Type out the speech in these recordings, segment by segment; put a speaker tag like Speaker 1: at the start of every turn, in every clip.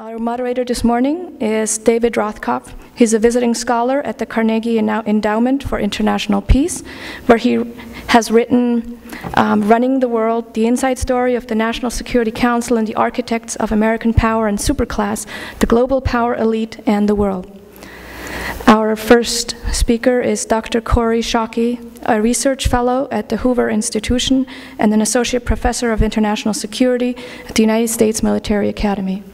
Speaker 1: Our moderator this morning is David Rothkopf. He's a visiting scholar at the Carnegie Endowment for International Peace, where he has written um, Running the World, the inside story of the National Security Council and the architects of American power and superclass, the global power elite, and the world. Our first speaker is Dr. Kori Schake, a research fellow at the Hoover Institution and an associate professor of international security at the United States Military Academy.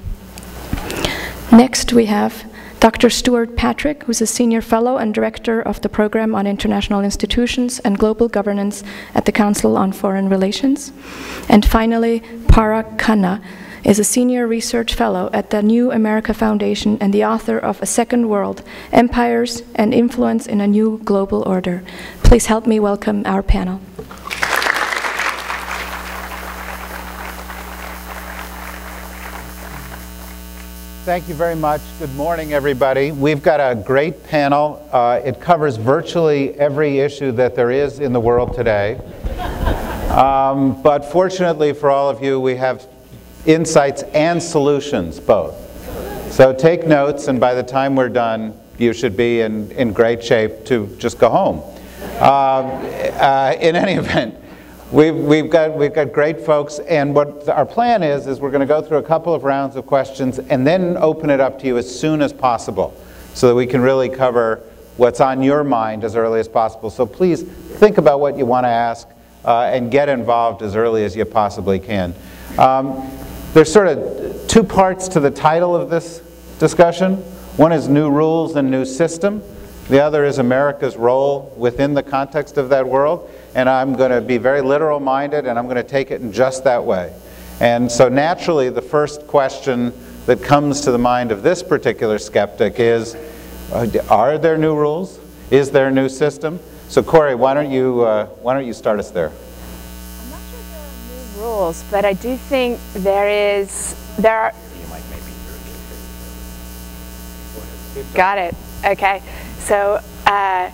Speaker 1: Next, we have Dr. Stewart Patrick, who's a senior fellow and director of the Program on International Institutions and Global Governance at the Council on Foreign Relations. And finally, Parag Khanna is a senior research fellow at the New America Foundation and the author of A Second World Empires and Influence in a New Global Order. Please help me welcome our panel.
Speaker 2: Thank you very much. Good morning, everybody. We've got a great panel. Uh, it covers virtually every issue that there is in the world today. Um, but fortunately for all of you, we have insights and solutions both. So take notes, and by the time we're done, you should be in, in great shape to just go home. Uh, uh, in any event, We've, we've, got, we've got great folks, and what our plan is, is we're going to go through a couple of rounds of questions and then open it up to you as soon as possible so that we can really cover what's on your mind as early as possible. So please think about what you want to ask uh, and get involved as early as you possibly can. Um, there's sort of two parts to the title of this discussion. One is new rules and new system. The other is America's role within the context of that world and I'm going to be very literal minded and I'm going to take it in just that way. And so naturally, the first question that comes to the mind of this particular skeptic is uh, Are there new rules? Is there a new system? So, Kori, why don't you, uh, why don't you start us there?
Speaker 3: I'm not sure there are new rules, but I do think there is, there are. Got it. Okay. So, uh,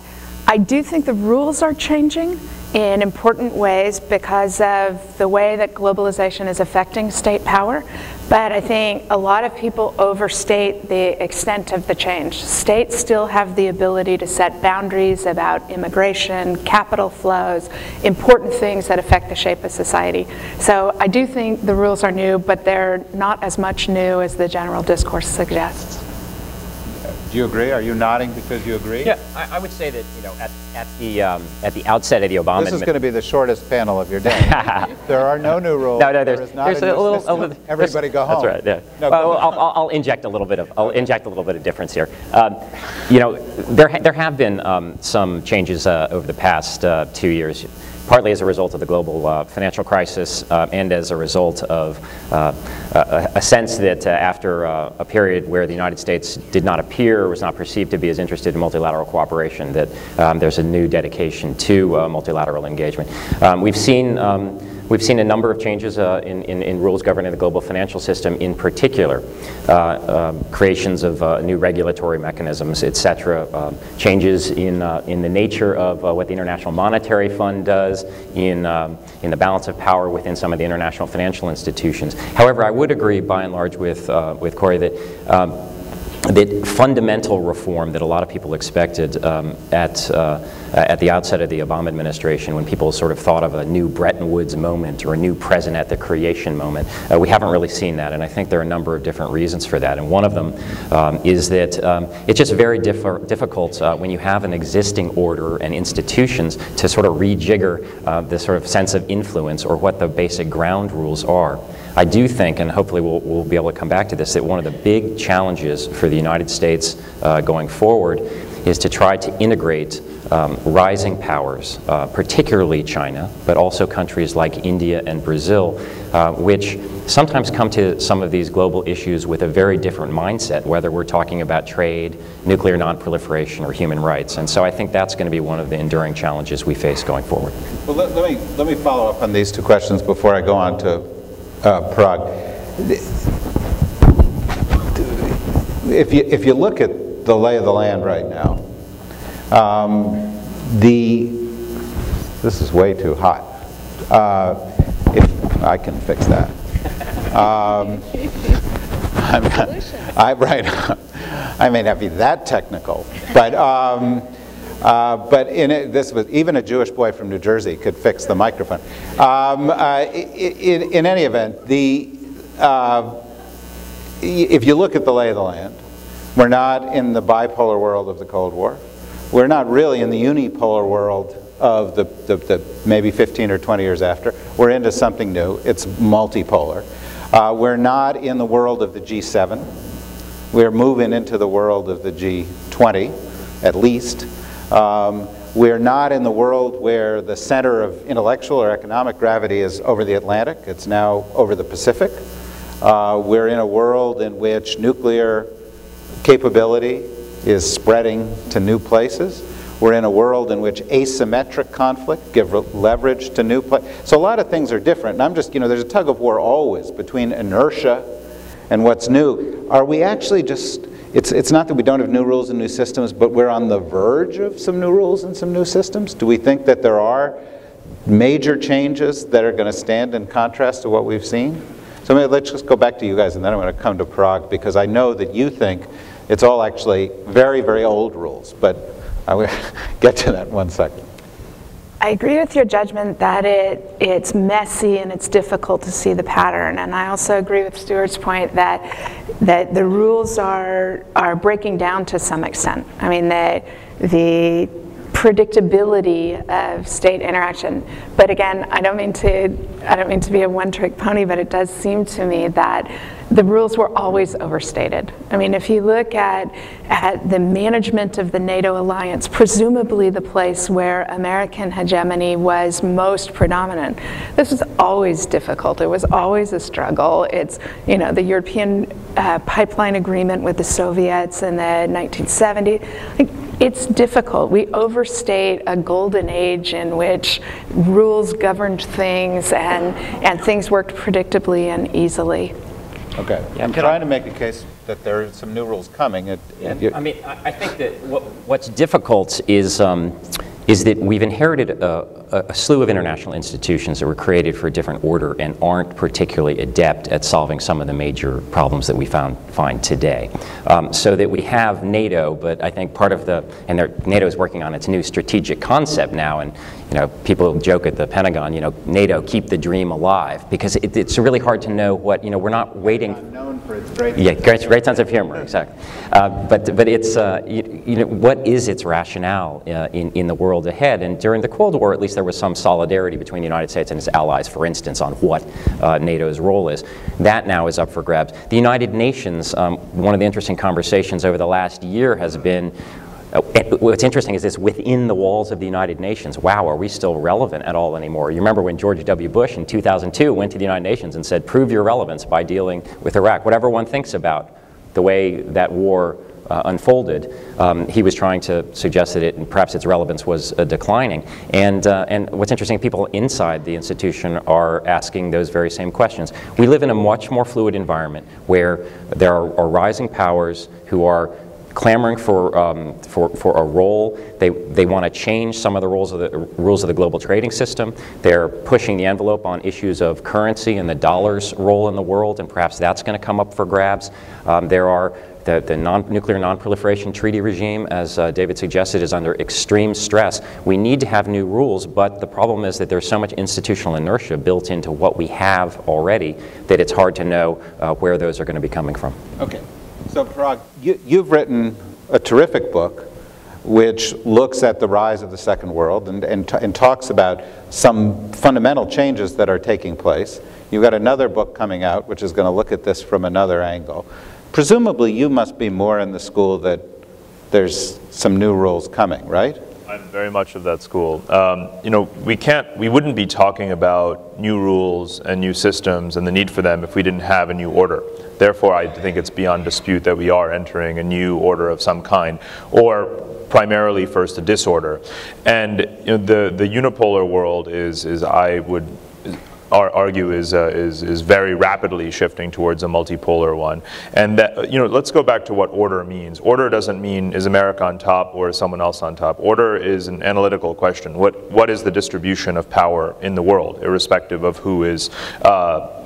Speaker 3: I do think the rules are changing in important ways because of the way that globalization is affecting state power. But I think a lot of people overstate the extent of the change. States still have the ability to set boundaries about immigration, capital flows, important things that affect the shape of society. So I do think the rules are new, but they're not as much new as the general discourse suggests.
Speaker 2: Do you agree? Are you nodding because you agree?
Speaker 4: Yeah, I, I would say that you know at, at the um, at the outset of the Obama.
Speaker 2: This is going to be the shortest panel of your day. there are no new rules.
Speaker 4: No, no, there's,
Speaker 2: there
Speaker 4: there's a, a little, a little,
Speaker 2: Everybody go home.
Speaker 4: That's right. Yeah. No, well, I'll, I'll, I'll, inject a little bit of I'll inject a little bit of difference here. Um, you know, there there have been um, some changes uh, over the past uh, two years partly as a result of the global uh, financial crisis uh, and as a result of uh, a, a, sense that uh, after uh, a period where the United States did not appear was not perceived to be as interested in multilateral cooperation, that um, there's a new dedication to multilateral engagement. Um, we've seen um, We've seen a number of changes uh, in, in, in, rules governing the global financial system in particular, uh, um, creations of uh, new regulatory mechanisms, et cetera, um, changes in, uh, in the nature of uh, what the International Monetary Fund does, in, um, in the balance of power within some of the international financial institutions. However, I would agree by and large with, uh, with Kori that um, the fundamental reform that a lot of people expected um, at, at the outset of the Obama administration, when people sort of thought of a new Bretton Woods moment or a new present at the creation moment, uh, we haven't really seen that. And I think there are a number of different reasons for that. And one of them um, is that um, it's just very diff difficult uh, when you have an existing order and institutions to sort of rejigger uh, the sort of sense of influence or what the basic ground rules are. I do think, and hopefully we'll, we'll be able to come back to this, that one of the big challenges for the United States uh, going forward is to try to integrate um, rising powers, uh, particularly China, but also countries like India and Brazil, uh, which sometimes come to some of these global issues with a very different mindset, whether we're talking about trade, nuclear nonproliferation, or human rights. And so I think that's going to be one of the enduring challenges we face going forward.
Speaker 2: Well, let, let me, let me follow up on these two questions before I go on to uh. If you, if you look at the lay of the land right now, um, the, this is way too hot. Uh, if, I can fix that. Um, I, right. I may not be that technical, but um, uh, but in it, this was even a Jewish boy from New Jersey could fix the microphone. Um, uh, in, in, any event, the uh, if you look at the lay of the land, we're not in the bipolar world of the Cold War. We're not really in the unipolar world of the, the, the maybe 15 or 20 years after. We're into something new. It's multipolar. Uh, we're not in the world of the G7. We're moving into the world of the G20, at least. Um, we're not in the world where the center of intellectual or economic gravity is over the Atlantic. It's now over the Pacific. Uh, we're in a world in which nuclear capability is spreading to new places. We're in a world in which asymmetric conflict give leverage to new places. So a lot of things are different. And I'm just, you know, there's a tug of war always between inertia and what's new. Are we actually just it's, it's not that we don't have new rules and new systems, but we're on the verge of some new rules and some new systems. Do we think that there are major changes that are going to stand in contrast to what we've seen? So let's just go back to you guys, and then I'm going to come to Parag, because I know that you think it's all actually very, very old rules, but I will get to that in one second.
Speaker 3: I agree with your judgment that it, it's messy and it's difficult to see the pattern. And I also agree with Stewart's point that, that the rules are, are breaking down to some extent. I mean, that the predictability of state interaction. But again, I don't mean to I don't mean to be a one-trick pony, but it does seem to me that the rules were always overstated. I mean, if you look at at the management of the NATO alliance, presumably the place where American hegemony was most predominant, this was always difficult. It was always a struggle. It's you know the European uh, pipeline agreement with the Soviets in the 1970s. Like, it's difficult. We overstate a golden age in which rules governed things and, and things worked predictably and easily.
Speaker 2: Okay. Yeah, I'm trying I, to make a case that there are some new rules coming. It,
Speaker 4: yeah, I mean, I think that what, what's difficult is um, is that we've inherited a, a, slew of international institutions that were created for a different order and aren't particularly adept at solving some of the major problems that we found find today. Um, so that we have NATO, but I think part of the and NATO is working on its new strategic concept now, and you know people joke at the Pentagon, you know, NATO keep the dream alive because it, it's really hard to know what you know. We're not waiting.
Speaker 2: Known for its great.
Speaker 4: Yeah, great, great sense of humor, exactly. Uh, but but it's uh, you, you, know what is its rationale uh, in in the world world ahead. And during the Cold War, at least there was some solidarity between the United States and its allies, for instance, on what uh, NATO's role is. That now is up for grabs. The United Nations, um, one of the interesting conversations over the last year has been uh, what's interesting is this within the walls of the United Nations. Wow, are we still relevant at all anymore? You remember when George W. Bush in 2002 went to the United Nations and said, prove your relevance by dealing with Iraq. Whatever one thinks about the way that war uh, unfolded, um, he was trying to suggest that it, and perhaps its relevance was uh, declining. And, uh, and what's interesting, people inside the institution are asking those very same questions. We live in a much more fluid environment where there are, are rising powers who are clamoring for, um, for, for a role. They, they want to change some of the rules of the rules of the global trading system. They're pushing the envelope on issues of currency and the dollar's role in the world, and perhaps that's going to come up for grabs. Um, there are the, the non nuclear non-proliferation treaty regime, as uh, David suggested, is under extreme stress. We need to have new rules, but the problem is that there's so much institutional inertia built into what we have already that it's hard to know uh, where those are going to be coming from.
Speaker 2: Okay. So, Parag, you, you've written a terrific book which looks at the rise of the second world and, and, and, talks about some fundamental changes that are taking place. You've got another book coming out which is going to look at this from another angle. Presumably, you must be more in the school that there's some new rules coming, right?
Speaker 5: I'm very much of that school. Um, you know, we can't, we wouldn't be talking about new rules and new systems and the need for them if we didn't have a new order. Therefore, I think it's beyond dispute that we are entering a new order of some kind, or primarily first a disorder. And you know, the the unipolar world is, is I would argue is, uh, is, is very rapidly shifting towards a multipolar one. And that, you know, let's go back to what order means. Order doesn't mean is America on top or is someone else on top. Order is an analytical question. What, what is the distribution of power in the world, irrespective of who is uh,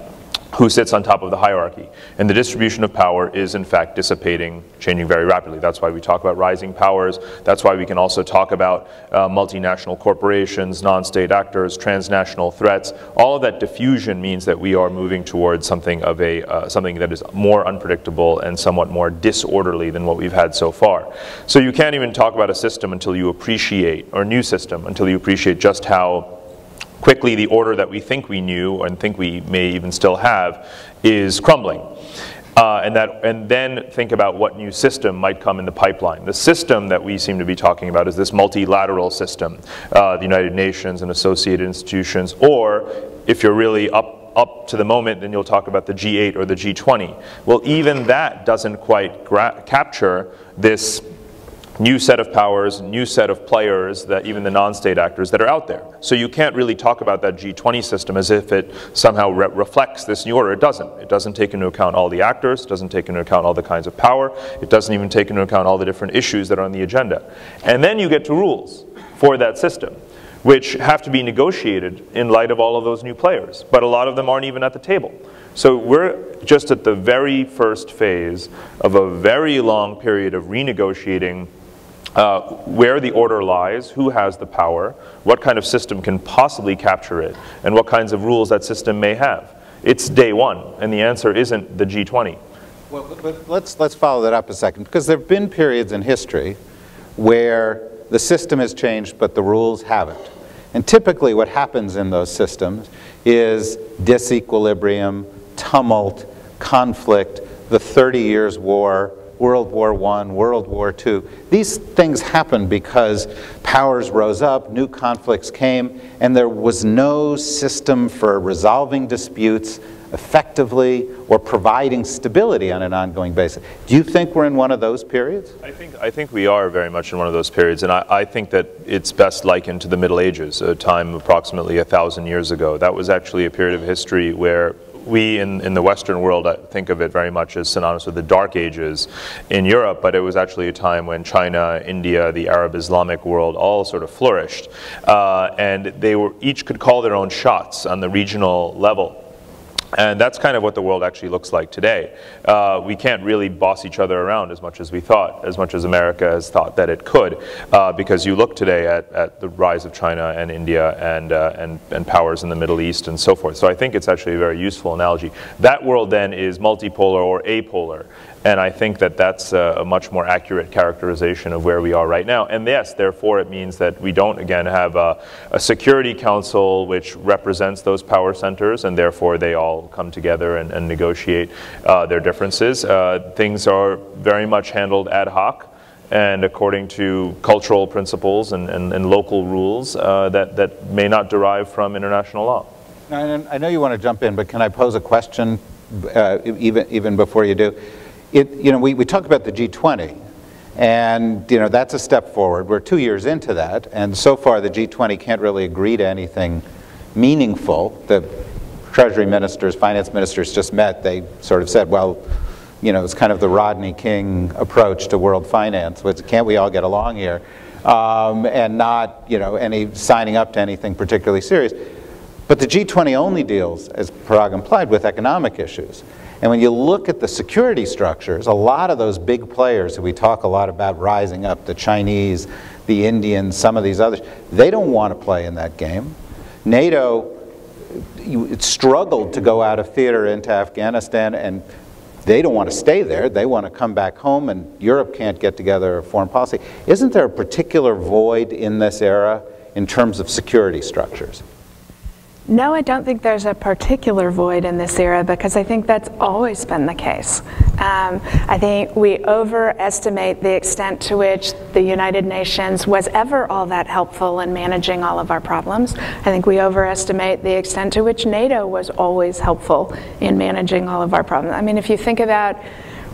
Speaker 5: who sits on top of the hierarchy. And the distribution of power is in fact dissipating, changing very rapidly. That's why we talk about rising powers. That's why we can also talk about uh, multinational corporations, non-state actors, transnational threats. All of that diffusion means that we are moving towards something of a, uh, something that is more unpredictable and somewhat more disorderly than what we've had so far. So you can't even talk about a system until you appreciate, or a new system, until you appreciate just how quickly the order that we think we knew and think we may even still have is crumbling. Uh, and, that, and then think about what new system might come in the pipeline. The system that we seem to be talking about is this multilateral system, uh, the United Nations and associated institutions, or if you're really up, up to the moment, then you'll talk about the G8 or the G20. Well, even that doesn't quite capture this new set of powers, new set of players, that even the non-state actors that are out there. So you can't really talk about that G20 system as if it somehow re reflects this new order. It doesn't. It doesn't take into account all the actors, it doesn't take into account all the kinds of power, it doesn't even take into account all the different issues that are on the agenda. And then you get to rules for that system which have to be negotiated in light of all of those new players. But a lot of them aren't even at the table. So we're just at the very first phase of a very long period of renegotiating uh, where the order lies, who has the power, what kind of system can possibly capture it, and what kinds of rules that system may have. It's day one, and the answer isn't the G20.
Speaker 2: Well, but let's, let's follow that up a second, because there have been periods in history where the system has changed, but the rules haven't. And typically what happens in those systems is disequilibrium, tumult, conflict, the 30 years war, World War I, World War II. These things happened because powers rose up, new conflicts came, and there was no system for resolving disputes effectively or providing stability on an ongoing basis. Do you think we're in one of those periods?
Speaker 5: I think, I think we are very much in one of those periods, and I, I think that it's best likened to the Middle Ages, a time approximately a thousand years ago. That was actually a period of history where we in, in the Western world I think of it very much as synonymous with the Dark Ages in Europe, but it was actually a time when China, India, the Arab Islamic world all sort of flourished. Uh, and they were, each could call their own shots on the regional level. And that's kind of what the world actually looks like today. Uh, we can't really boss each other around as much as we thought, as much as America has thought that it could, uh, because you look today at, at the rise of China and India and, uh, and, and powers in the Middle East and so forth. So I think it's actually a very useful analogy. That world then is multipolar or apolar. And I think that that's a, a, much more accurate characterization of where we are right now. And yes, therefore, it means that we don't, again, have a, a Security Council which represents those power centers, and therefore they all come together and, and negotiate uh, their differences. Uh, things are very much handled ad hoc and according to cultural principles and, and, and local rules uh, that, that may not derive from international law.
Speaker 2: I know you want to jump in, but can I pose a question uh, even, even before you do? It, you know, we, we talk about the G20, and you know, that's a step forward. We're two years into that, and so far the G20 can't really agree to anything meaningful. The treasury ministers, finance ministers just met. They sort of said, well, you know, it's kind of the Rodney King approach to world finance, which can't we all get along here? Um, and not, you know, any signing up to anything particularly serious. But the G20 only deals, as Parag implied, with economic issues. And when you look at the security structures, a lot of those big players who we talk a lot about rising up, the Chinese, the Indians, some of these others, they don't want to play in that game. NATO struggled to go out of theater into Afghanistan and they don't want to stay there. They want to come back home and Europe can't get together a foreign policy. Isn't there a particular void in this era in terms of security structures?
Speaker 3: No, I don't think there's a particular void in this era because I think that's always been the case. Um, I think we overestimate the extent to which the United Nations was ever all that helpful in managing all of our problems. I think we overestimate the extent to which NATO was always helpful in managing all of our problems. I mean, if you think about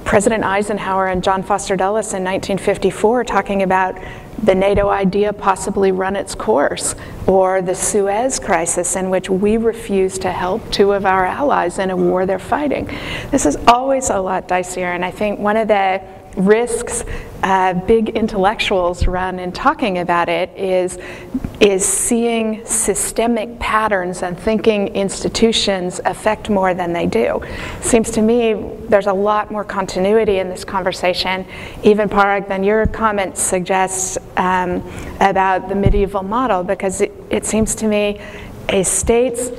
Speaker 3: President Eisenhower and John Foster Dulles in 1954 talking about the NATO idea possibly run its course, or the Suez crisis in which we refuse to help two of our allies in a war they're fighting. This is always a lot dicier, and I think one of the risks uh, big intellectuals run in talking about it is, is seeing systemic patterns and thinking institutions affect more than they do. Seems to me there's a lot more continuity in this conversation, even Parag, than your comment suggests um, about the medieval model, because it, it seems to me a state's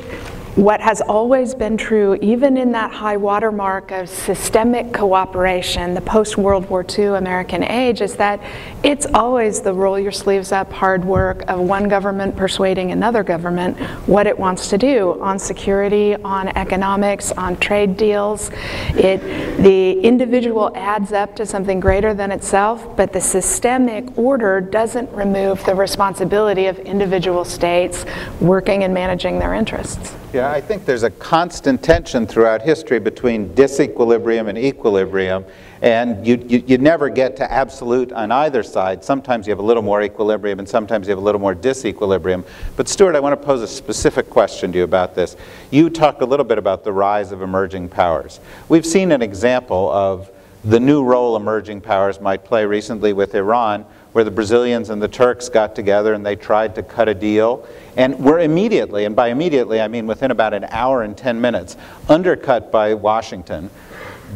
Speaker 3: what has always been true, even in that high watermark of systemic cooperation, the post World War II American age, is that it's always the roll your sleeves up hard work of one government persuading another government what it wants to do on security, on economics, on trade deals. It, the individual adds up to something greater than itself, but the systemic order doesn't remove the responsibility of individual states working and managing their interests.
Speaker 2: Yeah, I think there's a constant tension throughout history between disequilibrium and equilibrium, and you, you, you, never get to absolute on either side. Sometimes you have a little more equilibrium, and sometimes you have a little more disequilibrium. But Stewart, I want to pose a specific question to you about this. You talked a little bit about the rise of emerging powers. We've seen an example of the new role emerging powers might play recently with Iran, where the Brazilians and the Turks got together and they tried to cut a deal and were immediately, and by immediately I mean within about an hour and 10 minutes, undercut by Washington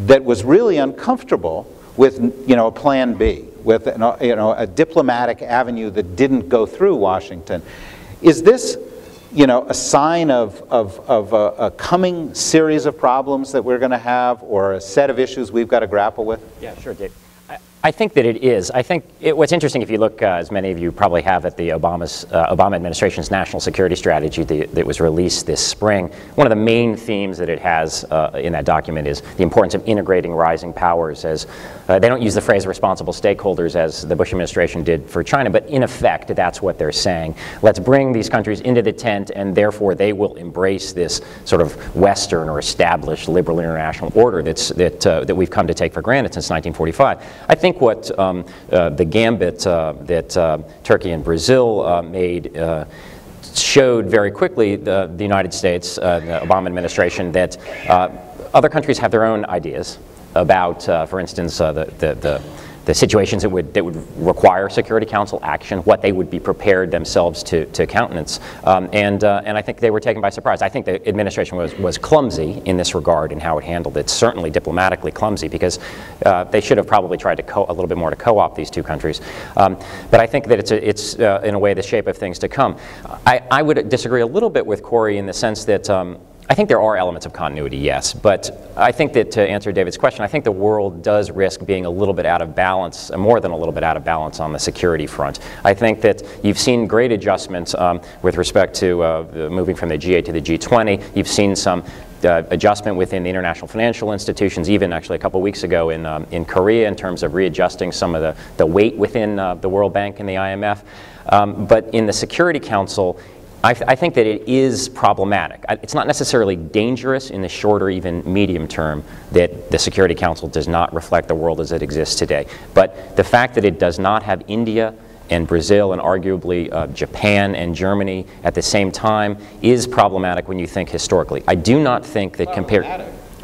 Speaker 2: that was really uncomfortable with you know, a plan B, with an, you know, a diplomatic avenue that didn't go through Washington. Is this you know, a sign of, of, of a, a coming series of problems that we're going to have or a set of issues we've got to grapple with?
Speaker 4: Yeah, sure, Dave. I think that it is. I think it, what's interesting, if you look, uh, as many of you probably have, at the Obama's, uh, Obama administration's national security strategy that, that, was released this spring, one of the main themes that it has uh, in that document is the importance of integrating rising powers. As uh, they don't use the phrase responsible stakeholders as the Bush administration did for China, but in effect, that's what they're saying. Let's bring these countries into the tent, and therefore they will embrace this sort of Western or established liberal international order that's, that uh, that we've come to take for granted since 1945. I think think what um, uh, the gambit uh, that uh, Turkey and Brazil uh, made showed very quickly the, the United States, the Obama administration, that other countries have their own ideas about, for instance, the, the, the the situations that would, that would require Security Council action, what they would be prepared themselves to, to countenance. Um, and, uh, and I think they were taken by surprise. I think the administration was, was clumsy in this regard in how it handled it, certainly diplomatically clumsy, because uh, they should have probably tried to co- a little bit more to co-opt these two countries. Um, but I think that it's, a, it's uh, in a way, the shape of things to come. I, I would disagree a little bit with Kori in the sense that um, I think there are elements of continuity, yes, but I think that to answer David's question, I think the world does risk being a little bit out of balance, uh, more than a little bit out of balance on the security front. I think that you've seen great adjustments um, with respect to uh, moving from the G8 to the G20. You've seen some uh, adjustment within the international financial institutions, even actually a couple weeks ago in, um, in Korea in terms of readjusting some of the, the weight within uh, the World Bank and the IMF. Um, but in the Security Council, I, th- I, think that it is problematic. It's not necessarily dangerous in the short or even medium term that the Security Council does not reflect the world as it exists today. But the fact that it does not have India and Brazil and arguably uh, Japan and Germany at the same time is problematic when you think historically. I do not think that compared.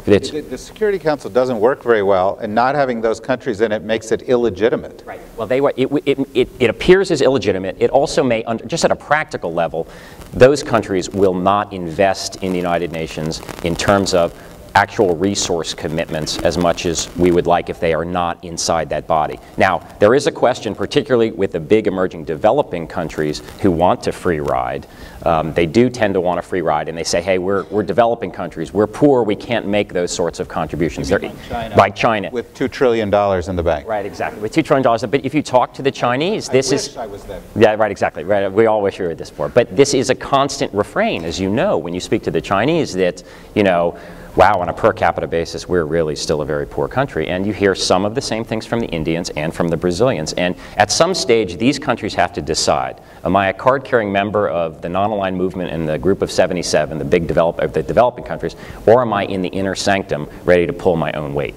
Speaker 2: The, the, Security Council doesn't work very well, and not having those countries in it makes it illegitimate.
Speaker 4: Right. Well, they it, it, it, it appears as illegitimate. It also may, under, just at a practical level, those countries will not invest in the United Nations in terms of actual resource commitments as much as we would like if they are not inside that body. Now, there is a question, particularly with the big emerging developing countries who want to free ride. Um, they do tend to want a free ride, and they say, hey, we're, we're developing countries. We're poor. We can't make those sorts of contributions.
Speaker 2: Like China,
Speaker 4: like China.
Speaker 2: With $2 trillion in the bank.
Speaker 4: Right, exactly. With $2 trillion. But if you talk to the Chinese, this
Speaker 2: I
Speaker 4: is.
Speaker 2: I was there.
Speaker 4: Yeah, right, exactly. Right. We all wish we were this poor. But this is a constant refrain, as you know, when you speak to the Chinese, that, you know, wow, on a per capita basis, we're really still a very poor country. And you hear some of the same things from the Indians and from the Brazilians. And at some stage, these countries have to decide am I a card carrying member of the non aligned movement in the group of 77, the big develop, the developing countries, or am I in the inner sanctum ready to pull my own weight?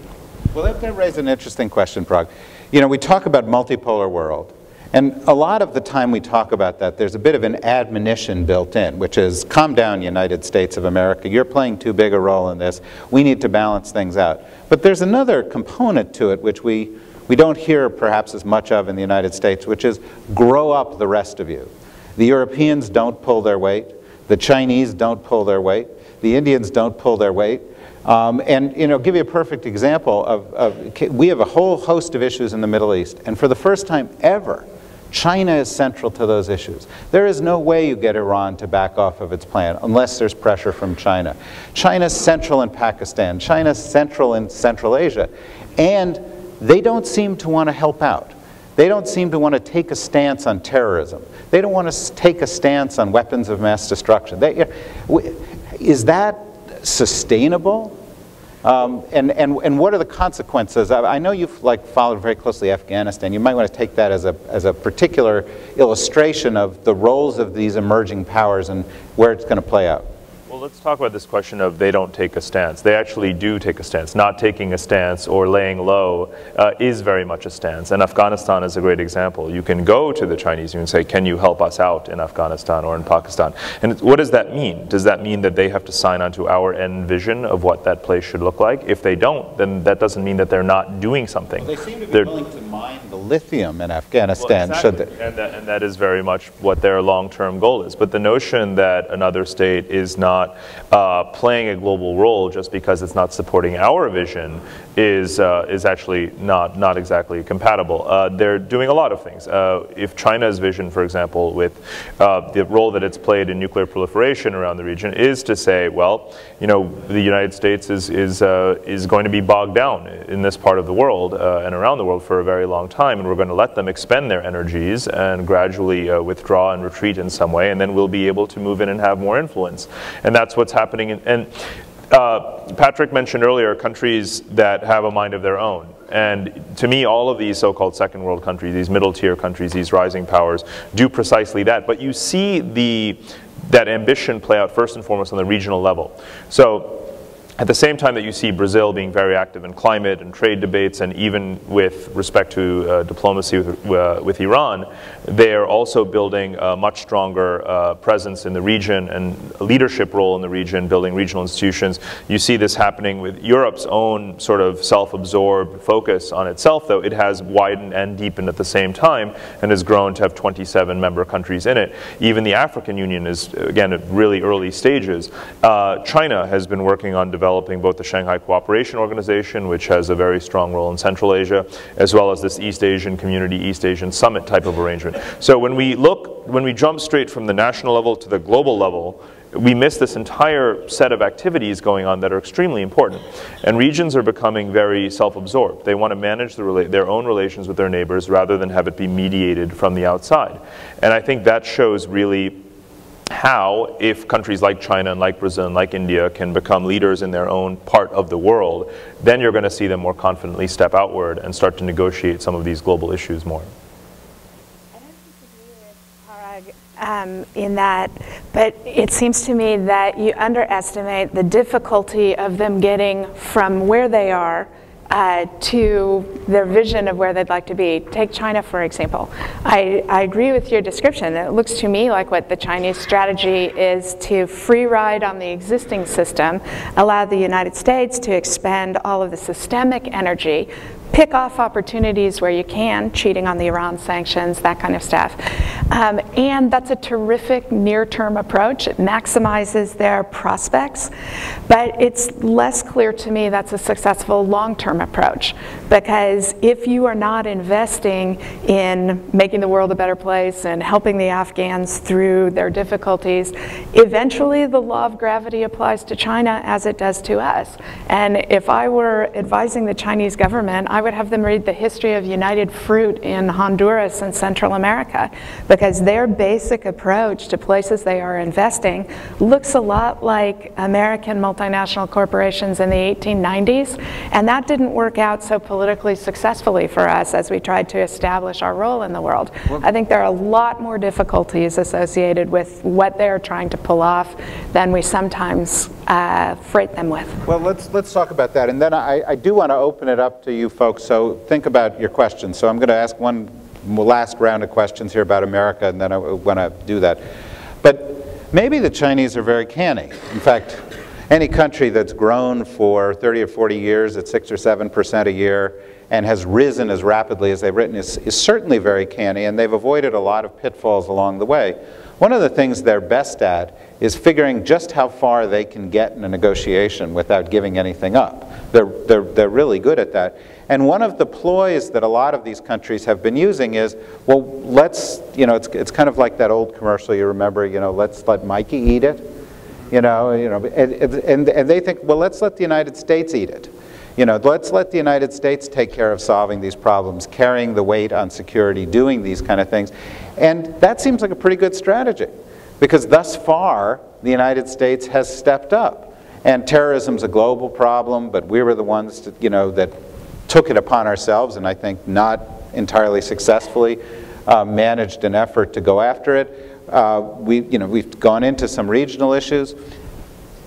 Speaker 2: Well, that, that raises an interesting question, Parag. You know, we talk about multipolar world. And a lot of the time we talk about that, there's a bit of an admonition built in, which is calm down, United States of America. You're playing too big a role in this. We need to balance things out. But there's another component to it which we, we don't hear perhaps as much of in the United States, which is grow up the rest of you. The Europeans don't pull their weight. The Chinese don't pull their weight. The Indians don't pull their weight. Um, and you know, give you a perfect example of, of, we have a whole host of issues in the Middle East, and for the first time ever, China is central to those issues. There is no way you get Iran to back off of its plan unless there's pressure from China. China's central in Pakistan. China's central in Central Asia. And they don't seem to want to help out. They don't seem to want to take a stance on terrorism. They don't want to take a stance on weapons of mass destruction. They, is that sustainable? Um, and, and, and what are the consequences? I, I know you've like followed very closely Afghanistan. You might want to take that as a, as a particular illustration of the roles of these emerging powers and where it's going to play out.
Speaker 5: Well, let's talk about this question of they don't take a stance. They actually do take a stance. Not taking a stance or laying low uh, is very much a stance. And Afghanistan is a great example. You can go to the Chinese and say, can you help us out in Afghanistan or in Pakistan? And what does that mean? Does that mean that they have to sign on to our end vision of what that place should look like? If they don't, then that doesn't mean that they're not doing something.
Speaker 2: Well, they seem to be they're, willing to mine the lithium in Afghanistan.
Speaker 5: Well, exactly. and, that, and that is very much what their long-term goal is. But the notion that another state is not not uh, playing a global role just because it's not supporting our vision is, uh, is actually not, not exactly compatible. Uh, they're doing a lot of things. Uh, if China's vision, for example, with uh, the role that it's played in nuclear proliferation around the region is to say, well, you know, the United States is, is, uh, is going to be bogged down in this part of the world and around the world for a very long time, and we're going to let them expend their energies and gradually withdraw and retreat in some way, and then we'll be able to move in and have more influence. And that's what's happening. In, and uh, Patrick mentioned earlier countries that have a mind of their own. And to me, all of these so-called second world countries, these middle tier countries, these rising powers, do precisely that. But you see the, that ambition play out first and foremost on the regional level. So at the same time that you see Brazil being very active in climate and trade debates, and even with respect to uh, diplomacy with, uh, with, Iran, they are also building a much stronger uh, presence in the region and a leadership role in the region, building regional institutions. You see this happening with Europe's own sort of self-absorbed focus on itself, though it has widened and deepened at the same time and has grown to have 27 member countries in it. Even the African Union is, again, at really early stages. Uh, China has been working on developing developing both the Shanghai Cooperation Organization, which has a very strong role in Central Asia, as well as this East Asian Community, East Asian Summit type of arrangement. So when we look, when we jump straight from the national level to the global level, we miss this entire set of activities going on that are extremely important. And regions are becoming very self-absorbed. They want to manage the their own relations with their neighbors rather than have it be mediated from the outside. And I think that shows really how, if countries like China and like Brazil and like India can become leaders in their own part of the world, then you're going to see them more confidently step outward and start to negotiate some of these global issues more.
Speaker 3: Um, in that, but it seems to me that you underestimate the difficulty of them getting from where they are uh, to their vision of where they'd like to be. Take China, for example. I, I agree with your description. It looks to me like what the Chinese strategy is to free ride on the existing system, allow the United States to expend all of the systemic energy pick off opportunities where you can, cheating on the Iran sanctions, that kind of stuff. Um, and that's a terrific near-term approach. It maximizes their prospects, but it's less clear to me that's a successful long-term approach because if you are not investing in making the world a better place and helping the Afghans through their difficulties, eventually the law of gravity applies to China as it does to us. And if I were advising the Chinese government, I would have them read the history of United Fruit in Honduras and Central America because their basic approach to places they are investing looks a lot like American multinational corporations in the 1890s. And that didn't work out so politically successfully for us as we tried to establish our role in the world. I think there are a lot more difficulties associated with what they're trying to pull off than we sometimes uh, freight them with.
Speaker 2: Well, let's, let's talk about that. And then I, I do want to open it up to you folks folks, so think about your questions. So I'm going to ask one last round of questions here about America, and then I want to do that. But maybe the Chinese are very canny. In fact, Any country that's grown for 30 or 40 years at 6 or 7% a year and has risen as rapidly as they've written is, is certainly very canny, and they've avoided a lot of pitfalls along the way. One of the things they're best at is figuring just how far they can get in a negotiation without giving anything up. They're, they're, they're really good at that. And one of the ploys that a lot of these countries have been using is, well, let's, you know, it's, it's kind of like that old commercial you remember, you know, let's let Mikey eat it. You know, you know and, and, and they think, well, let's let the United States eat it. You know, let's let the United States take care of solving these problems, carrying the weight on security, doing these kind of things. And that seems like a pretty good strategy because thus far, the United States has stepped up. And terrorism's a global problem, but we were the ones to, you know, that took it upon ourselves, and I think not entirely successfully uh, managed an effort to go after it. Uh, we, you know, we've gone into some regional issues,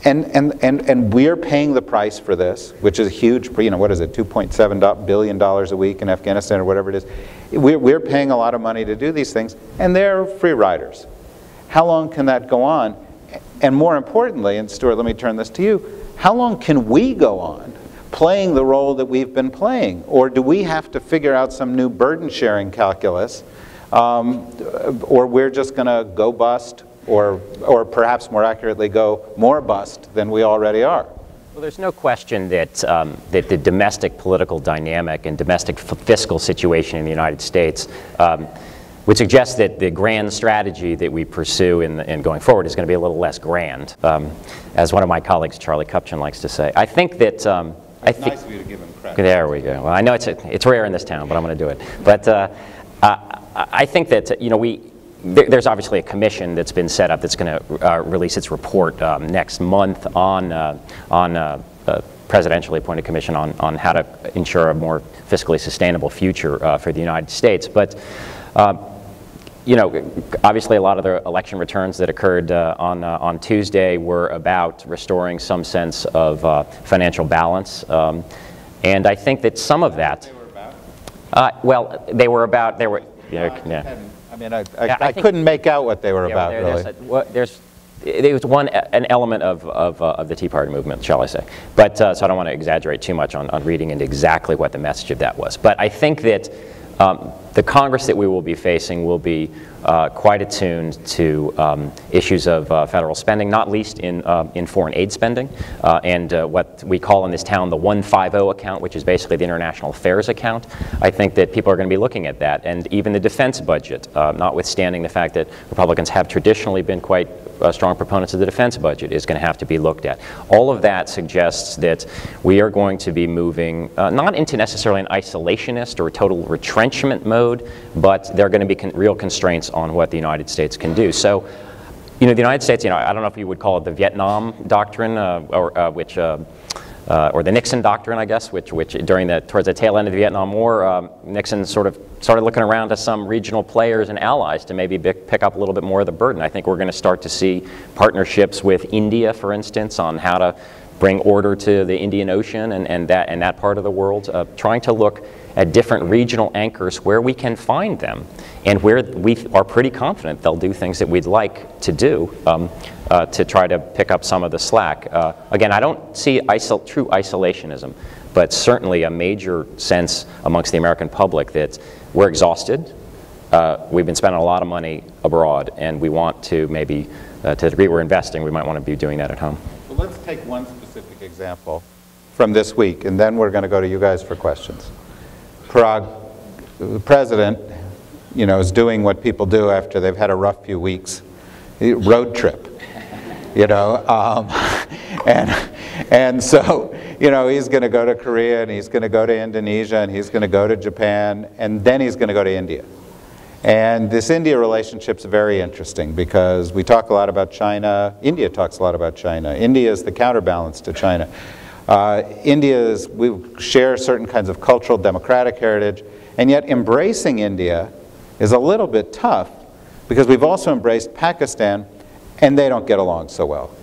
Speaker 2: and, and, and, and we're paying the price for this, which is a huge, you know, what is it, $2.7 billion a week in Afghanistan or whatever it is. We're, we're paying a lot of money to do these things, and they're free riders. How long can that go on? And more importantly, and Stewart, let me turn this to you, how long can we go on playing the role that we've been playing? Or do we have to figure out some new burden sharing calculus? Um, or we're just going to go bust, or, or perhaps more accurately, go more bust than we already are.
Speaker 4: Well, there's no question that, um, that the domestic political dynamic and domestic fiscal situation in the United States um, would suggest that the grand strategy that we pursue in, in going forward is going to be a little less grand, um, as one of my colleagues, Charlie Kupchan, likes to say. I think that
Speaker 2: I think, nice of you to give him credit.
Speaker 4: There we go. Well, I know it's, a, it's rare in this town, but I'm going to do it. But uh, uh, I think that, you know, we, there, there's obviously a commission that's been set up that's going to uh, release its report um, next month on, uh, on uh, presidentially appointed commission on, on how to ensure a more fiscally sustainable future uh, for the United States. But you know, obviously a lot of the election returns that occurred uh, on, uh, on Tuesday were about restoring some sense of uh, financial balance. Um, and I think that some of that.
Speaker 2: They were about?
Speaker 4: Uh, well, they were about, they were, yeah.
Speaker 2: yeah. I mean, I, I, yeah, I, I couldn't make out what they were yeah, about,
Speaker 4: there,
Speaker 2: really.
Speaker 4: There's, a, well, there's it was one an element of, of, uh, of, the Tea Party movement, shall I say. But uh, so I don't want to exaggerate too much on, on reading into exactly what the message of that was. But I think that um, the Congress that we will be facing will be uh, quite attuned to um, issues of uh, federal spending, not least in, uh, in foreign aid spending, uh, and uh, what we call in this town the 150 account, which is basically the international affairs account. I think that people are going to be looking at that, and even the defense budget, uh, notwithstanding the fact that Republicans have traditionally been quite uh, strong proponents of the defense budget is going to have to be looked at. All of that suggests that we are going to be moving uh, not into necessarily an isolationist or total retrenchment mode, but there are going to be con real constraints on what the United States can do. So, you know, the United States, you know, I don't know if you would call it the Vietnam doctrine, uh, or uh, which uh, uh, or the Nixon doctrine, I guess, which, which during the, towards the tail end of the Vietnam War, um, Nixon sort of started looking around to some regional players and allies to maybe pick up a little bit more of the burden. I think we're going to start to see partnerships with India, for instance, on how to bring order to the Indian Ocean and, and, that, and that part of the world, uh, trying to look at different regional anchors where we can find them and where we are pretty confident they'll do things that we'd like to do um, uh, to try to pick up some of the slack. Uh, again, I don't see isol true isolationism, but certainly a major sense amongst the American public that we're exhausted. Uh, we've been spending a lot of money abroad, and we want to maybe, uh, to the degree we're investing, we might want to be doing that at home.
Speaker 2: Well, let's take one specific example from this week, and then we're going to go to you guys for questions. Parag, the president, you know, is doing what people do after they've had a rough few weeks, road trip you know. Um, and, and so, you know, he's going to go to Korea and he's going to go to Indonesia and he's going to go to Japan and then he's going to go to India. And this India relationship's very interesting because we talk a lot about China. India talks a lot about China. India is the counterbalance to China. Uh, India is, we share certain kinds of cultural democratic heritage, and yet embracing India is a little bit tough because we've also embraced Pakistan, and they don't get along so well.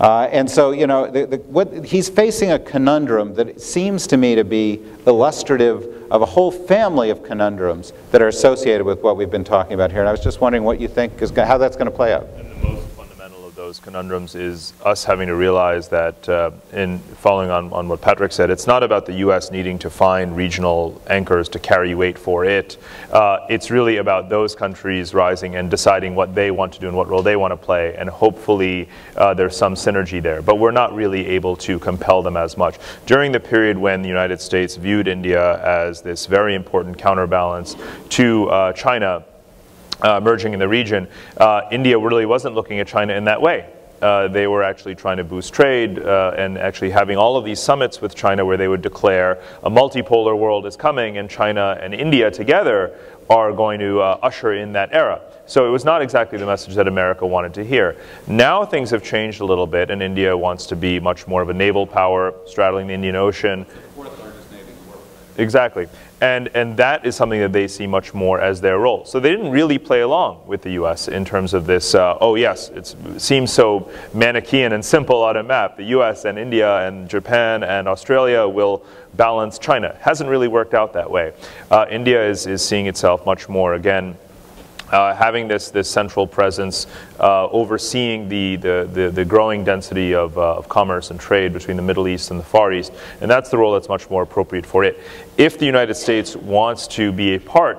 Speaker 2: Uh, and so, you know, the, the, what, he's facing a conundrum that seems to me to be illustrative of a whole family of conundrums that are associated with what we've been talking about here. And I was just wondering what you think is how that's going to play out.
Speaker 5: And the most fundamental of those conundrums is us having to realize that, uh, in following on, on what Patrick said, it's not about the U.S. needing to find regional anchors to carry weight for it. Uh, it's really about those countries rising and deciding what they want to do and what role they want to play, and hopefully uh, there's some synergy there. But we're not really able to compel them as much. During the period when the United States viewed India as this very important counterbalance to uh, China, uh, emerging in the region, uh, India really wasn't looking at China in that way. Uh, they were actually trying to boost trade uh, and actually having all of these summits with China where they would declare a multipolar world is coming and China and India together are going to uh, usher in that era. So it was not exactly the message that America wanted to hear. Now things have changed a little bit and India wants to be much more of a naval power straddling the Indian Ocean. Exactly. And, and that is something that they see much more as their role. So they didn't really play along with the US in terms of this, uh, oh yes, it seems so Manichaean and simple on a map. The US and India and Japan and Australia will balance China. Hasn't really worked out that way. Uh, India is, is seeing itself much more, again, uh, having this, this central presence, uh, overseeing the, the, the, the, growing density of, uh, of commerce and trade between the Middle East and the Far East. And that's the role that's much more appropriate for it. If the United States wants to be a part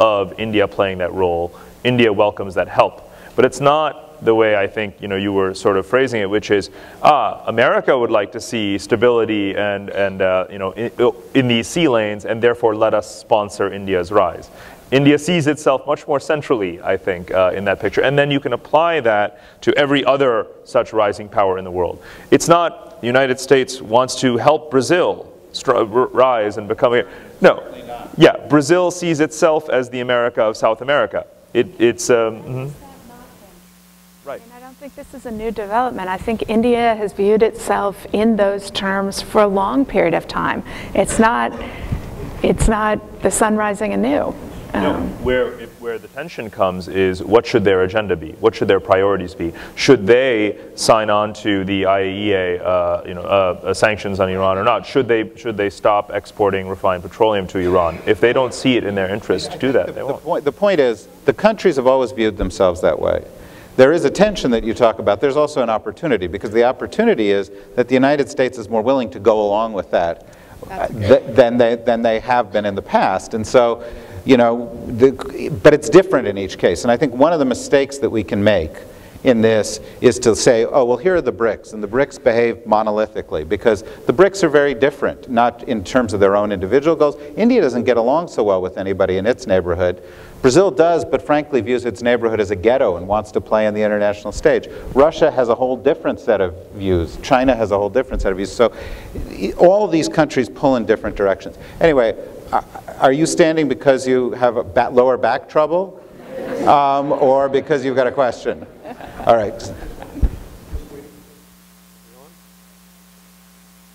Speaker 5: of India playing that role, India welcomes that help. But it's not the way I think you know you were sort of phrasing it, which is, ah, America would like to see stability and and uh, you know in, in, these sea lanes, and therefore let us sponsor India's rise. India sees itself much more centrally, I think, uh, in that picture. And then you can apply that to every other such rising power in the world. It's not the United States wants to help Brazil rise and become a. No. Yeah, Brazil sees itself as the America of South America. It, it's. Um, mm -hmm.
Speaker 3: Right. I don't think this is a new development. I think India has viewed itself in those terms for a long period of time. It's not, it's not the sun rising anew.
Speaker 5: No, um, where, if, where the tension comes is what should their agenda be? What should their priorities be? Should they sign on to the IAEA uh, you know, uh, uh, sanctions on Iran or not? Should they, should they stop exporting refined petroleum to Iran? If they don't see it in their interest to do that,
Speaker 2: the,
Speaker 5: they
Speaker 2: won't. The point, the point is, the countries have always viewed themselves that way. There is a tension that you talk about. There's also an opportunity, because the opportunity is that the United States is more willing to go along with that uh, th than, they, than they have been in the past. And so you know, the, but it's different in each case. And I think one of the mistakes that we can make in this is to say, oh, well, here are the BRICs, and the BRICs behave monolithically, because the BRICs are very different, not in terms of their own individual goals. India doesn't get along so well with anybody in its neighborhood. Brazil does, but frankly views its neighborhood as a ghetto and wants to play on the international stage. Russia has a whole different set of views. China has a whole different set of views. So all these countries pull in different directions. Anyway, are you standing because you have a lower back trouble? Um, or because you've got a question? All right.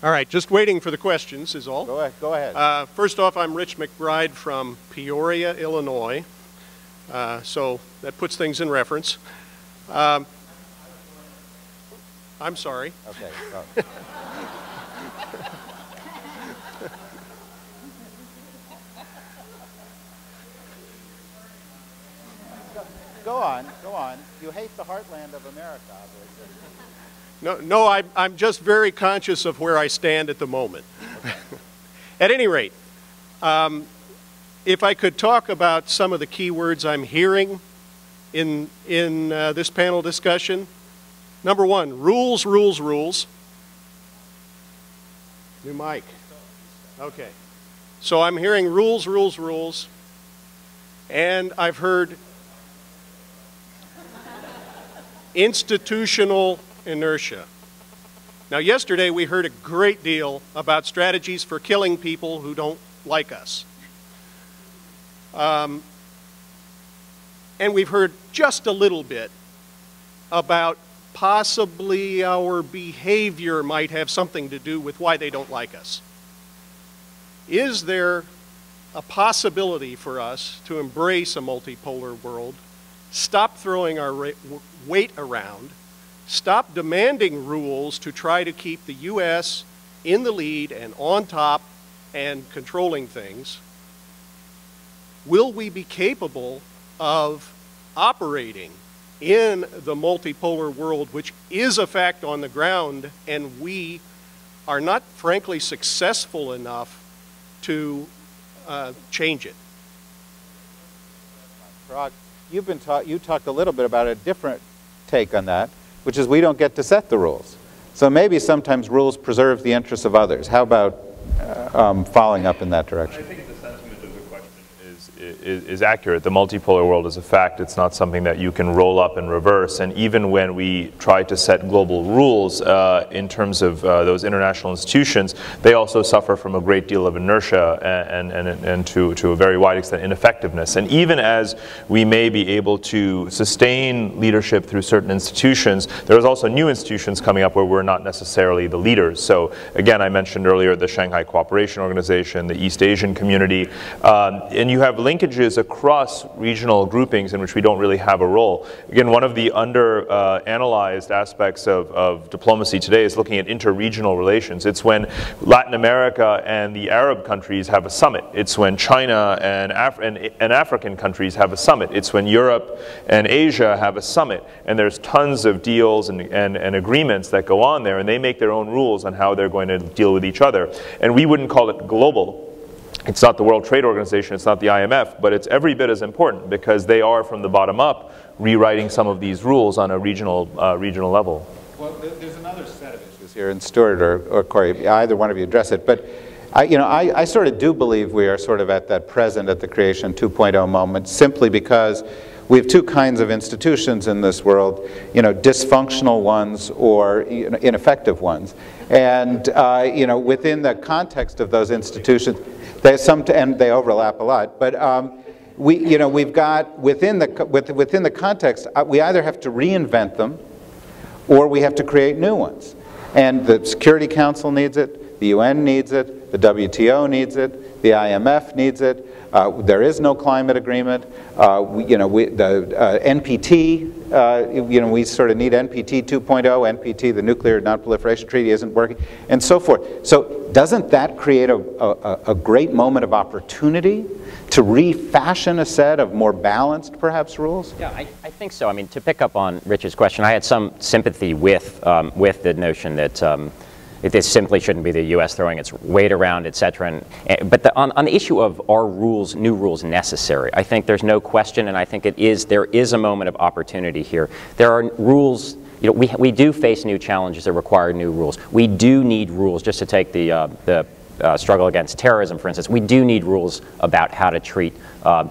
Speaker 6: All right, just waiting for the questions is all.
Speaker 2: Go ahead. Go ahead.
Speaker 6: Uh, first off, I'm Rich McBride from Peoria, Illinois. Uh, so that puts things in reference. Um, I'm sorry.
Speaker 2: Okay. Go on, go on. You hate the heartland of America, obviously.
Speaker 6: No, no I, I'm just very conscious of where I stand at the moment. Okay. at any rate, um, if I could talk about some of the key words I'm hearing in, in uh, this panel discussion. Number one, rules, rules, rules. New mic. Okay. So I'm hearing rules, rules, rules. And I've heard institutional inertia. Now, yesterday we heard a great deal about strategies for killing people who don't like us. Um, and we've heard just a little bit about possibly our behavior might have something to do with why they don't like us. Is there a possibility for us to embrace a multipolar world Stop throwing our weight around. Stop demanding rules to try to keep the U.S. in the lead and on top and controlling things. Will we be capable of operating in the multipolar world, which is a fact on the ground, and we are not, frankly, successful enough to uh, change it.
Speaker 2: You've been taught, you talked a little bit about a different take on that, which is we don't get to set the rules. So maybe sometimes rules preserve the interests of others. How about uh, um, following up in that direction?
Speaker 5: Is, is, accurate. The multipolar world is a fact. It's not something that you can roll up and reverse. And even when we try to set global rules uh, in terms of uh, those international institutions, they also suffer from a great deal of inertia and, and, and, and to, to a very wide extent ineffectiveness. And even as we may be able to sustain leadership through certain institutions, there's also new institutions coming up where we're not necessarily the leaders. So again, I mentioned earlier the Shanghai Cooperation Organization, the East Asian Community, um, and you have linkages across regional groupings in which we don't really have a role. Again, one of the under uh, aspects of, of diplomacy today is looking at interregional relations. It's when Latin America and the Arab countries have a summit. It's when China and, Af and, and African countries have a summit. It's when Europe and Asia have a summit. And there's tons of deals and, and, and agreements that go on there, and they make their own rules on how they're going to deal with each other. And we wouldn't call it global it's not the World Trade Organization, it's not the IMF, but it's every bit as important because they are from the bottom up rewriting some of these rules on a regional, uh, regional level.
Speaker 2: Well, there's another set of issues here, and Stewart or, or Kori, either one of you address it, but I, you know, I, I sort of do believe we are sort of at that present at the creation 2.0 moment simply because we have two kinds of institutions in this world, you know, dysfunctional ones or ineffective ones. And, uh, you know, within the context of those institutions, they some and they overlap a lot, but um, we, you know, we've got within the within the context, uh, we either have to reinvent them, or we have to create new ones. And the Security Council needs it, the UN needs it, the WTO needs it, the IMF needs it. Uh, there is no climate agreement. Uh, we, you know, we, the uh, NPT, uh, you know, we sort of need NPT 2.0. NPT, the Nuclear Non-Proliferation Treaty, isn't working, and so forth. So doesn't that create a, a, a great moment of opportunity to refashion a set of more balanced, perhaps, rules?
Speaker 4: Yeah, I, I, think so. I mean, to pick up on Rich's question, I had some sympathy with, um, with the notion that um, this simply shouldn't be the U.S. throwing its weight around, et cetera. And, but the, on, on, the issue of are rules, new rules necessary, I think there's no question, and I think it is, there is a moment of opportunity here. There are rules, you know, we, we do face new challenges that require new rules. We do need rules, just to take the, uh, the uh, struggle against terrorism, for instance, we do need rules about how to treat uh,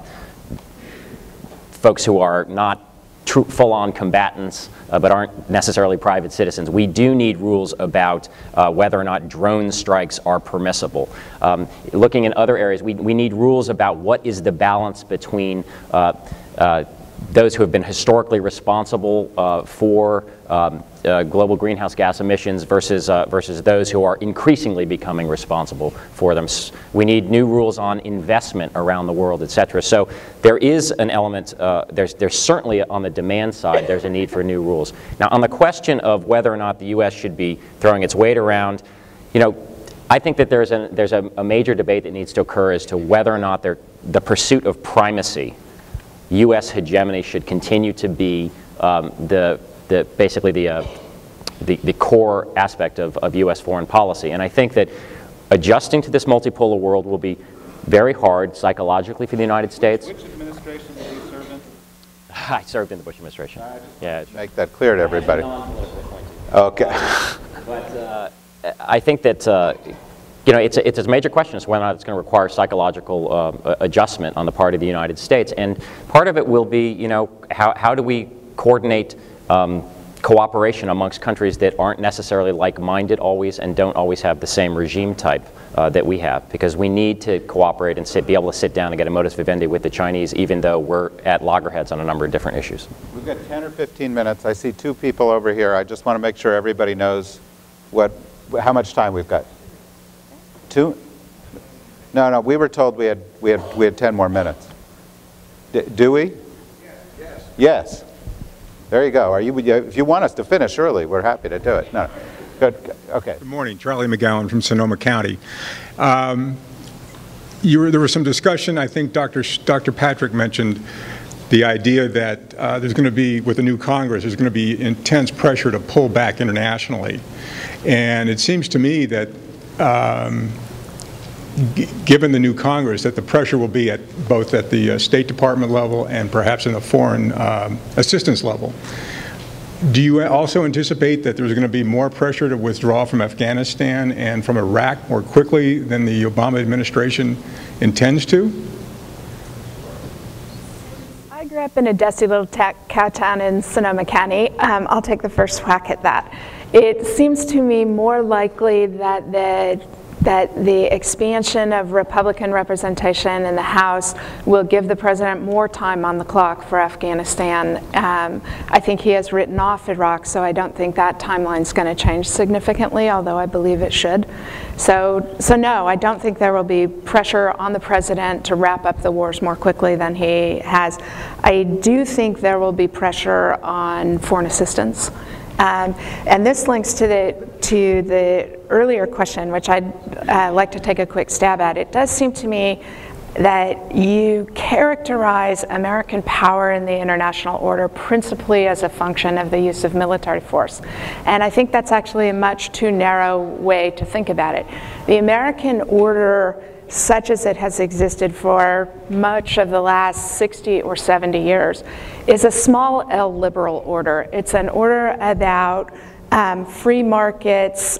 Speaker 4: folks who are not full-on combatants, uh, but aren't necessarily private citizens. We do need rules about uh, whether or not drone strikes are permissible. Um, looking in other areas, we, we need rules about what is the balance between uh, uh those who have been historically responsible uh, for um, uh, global greenhouse gas emissions versus, uh, versus those who are increasingly becoming responsible for them. We need new rules on investment around the world, et cetera. So there is an element, uh, there's, there's certainly on the demand side, there's a need for new rules. Now on the question of whether or not the U.S. should be throwing its weight around, you know, I think that there's, a, there's a, a major debate that needs to occur as to whether or not the pursuit of primacy U.S. hegemony should continue to be um, the, the, basically the, uh, the, the, core aspect of, of U.S. foreign policy. And I think that adjusting to this multipolar world will be very hard psychologically for the United States.
Speaker 2: Which administration did you serve in?
Speaker 4: I served in the Bush administration.
Speaker 2: yeah. Make that clear to everybody. Okay.
Speaker 4: but uh, I think that uh, you know, it's a, it's a major question as to whether or not it's going to require psychological uh, adjustment on the part of the United States. And part of it will be, you know, how, how do we coordinate um, cooperation amongst countries that aren't necessarily like-minded always and don't always have the same regime type uh, that we have because we need to cooperate and sit, be able to sit down and get a modus vivendi with the Chinese even though we're at loggerheads on a number of different issues.
Speaker 2: We've got 10 or 15 minutes. I see two people over here. I just want to make sure everybody knows what, how much time we've got. Two? No, no, we were told we had, we had, we had 10 more minutes. D do we? Yes. Yes. There you go. Are you, if you want us to finish early, we're happy to do it. No. Good. Okay.
Speaker 7: Good morning. Charlie McGowan from Sonoma County. Um, were, there was some discussion, I think Dr. Dr. Patrick mentioned, the idea that uh, there's going to be, with the new Congress, there's going to be intense pressure to pull back internationally. And it seems to me that um, given the new Congress, that the pressure will be at both at the uh, State Department level and perhaps in the foreign um, assistance level. Do you also anticipate that there's going to be more pressure to withdraw from Afghanistan and from Iraq more quickly than the Obama administration intends to?
Speaker 3: I grew up in a dusty little cow town in Sonoma County. Um, I'll take the first whack at that. It seems to me more likely that the that the expansion of Republican representation in the House will give the president more time on the clock for Afghanistan. Um, I think he has written off Iraq, so I don't think that timeline is going to change significantly, although I believe it should. So, so no, I don't think there will be pressure on the president to wrap up the wars more quickly than he has. I do think there will be pressure on foreign assistance. Um, and this links to the, to the earlier question, which I'd uh, like to take a quick stab at. It does seem to me that you characterize American power in the international order principally as a function of the use of military force. And I think that's actually a much too narrow way to think about it. The American order such as it has existed for much of the last 60 or 70 years, is a small L liberal order. It's an order about um, free markets,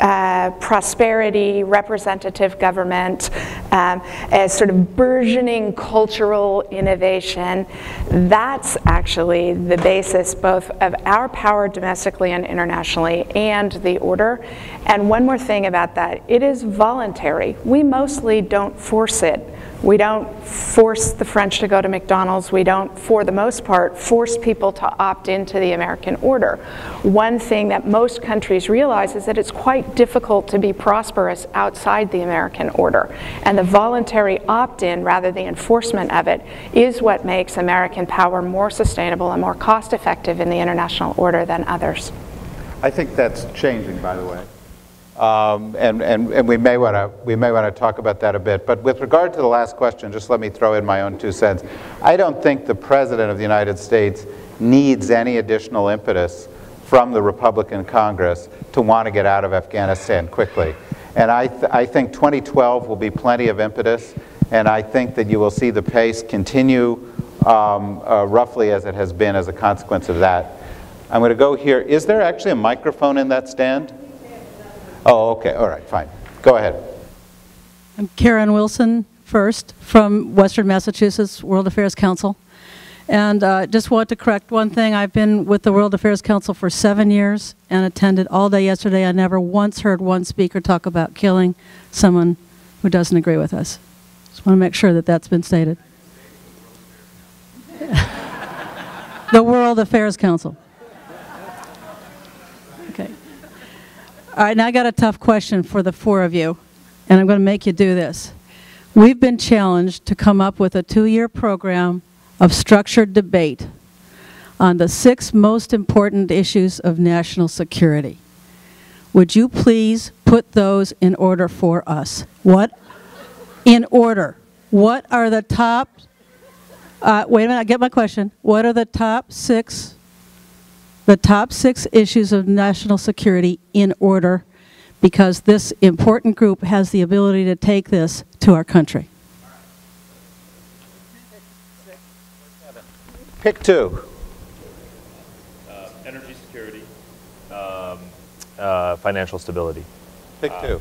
Speaker 3: uh, prosperity, representative government, um, as sort of burgeoning cultural innovation. That's actually the basis both of our power domestically and internationally and the order. And one more thing about that it is voluntary. We mostly don't force it. We don't force the French to go to McDonald's. We don't, for the most part, force people to opt into the American order. One thing that most countries realize is that it's quite difficult to be prosperous outside the American order. And the voluntary opt in, rather the enforcement of it, is what makes American power more sustainable and more cost effective in the international order than others.
Speaker 2: I think that's changing, by the way. Um, and, and, and we may want to we may want to talk about that a bit. But with regard to the last question, just let me throw in my own two cents. I don't think the president of the United States needs any additional impetus from the Republican Congress to want to get out of Afghanistan quickly. And I, th I think 2012 will be plenty of impetus, and I think that you will see the pace continue um, uh, roughly as it has been as a consequence of that. I'm going to go here. Is there actually a microphone in that stand? Oh, okay. All right, fine. Go ahead.
Speaker 8: I'm Karen Wilson, first, from Western Massachusetts World Affairs Council. And uh, just want to correct one thing. I've been with the World Affairs Council for seven years and attended all day yesterday. I never once heard one speaker talk about killing someone who doesn't agree with us. Just want to make sure that that's been stated. the World Affairs Council. All right, now I got a tough question for the four of you, and I'm going to make you do this. We've been challenged to come up with a two-year program of structured debate on the six most important issues of national security. Would you please put those in order for us? What? In order. What are the top, uh, wait a minute, I get my question. What are the top six the top six issues of national security in order because this important group has the ability to take this to our country.
Speaker 2: Pick two.
Speaker 5: Uh, energy security, um, uh, financial stability.
Speaker 2: Pick two.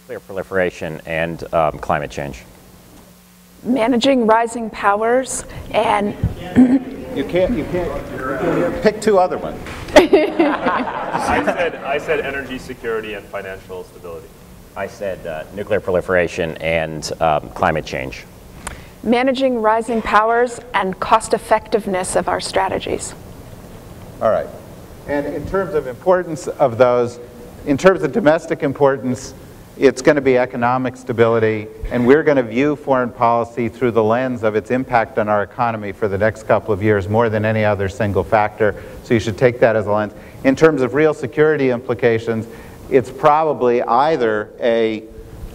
Speaker 4: Nuclear proliferation and um, climate change.
Speaker 3: Managing rising powers and
Speaker 2: You can't, you can't, pick two other ones.
Speaker 5: I said, I said energy security and financial stability.
Speaker 4: I said uh, nuclear proliferation and um, climate change.
Speaker 3: Managing rising powers and cost effectiveness of our strategies.
Speaker 2: All right. And in terms of importance of those, in terms of domestic importance, it's going to be economic stability, and we're going to view foreign policy through the lens of its impact on our economy for the next couple of years more than any other single factor. So you should take that as a lens. In terms of real security implications, it's probably either a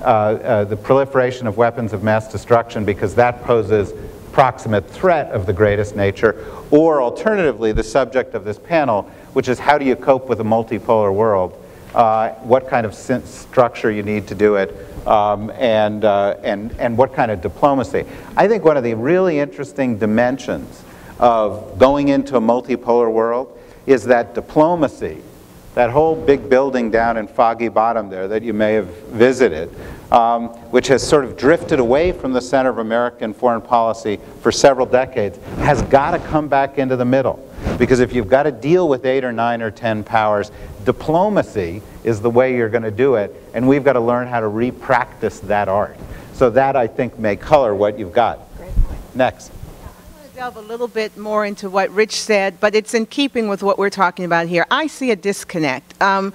Speaker 2: uh, uh, the proliferation of weapons of mass destruction because that poses proximate threat of the greatest nature, or alternatively, the subject of this panel, which is how do you cope with a multipolar world? Uh, what kind of structure you need to do it, um, and, uh, and, and what kind of diplomacy. I think one of the really interesting dimensions of going into a multipolar world is that diplomacy, that whole big building down in Foggy Bottom there that you may have visited, um, which has sort of drifted away from the center of American foreign policy for several decades, has got to come back into the middle. Because if you've got to deal with eight or nine or ten powers, diplomacy is the way you're going to do it, and we've got to learn how to re-practice that art. So that, I think, may color what you've got. Next I want to
Speaker 9: delve a little bit more into what Rich said, but it's in keeping with what we're talking about here. I see a disconnect. Um,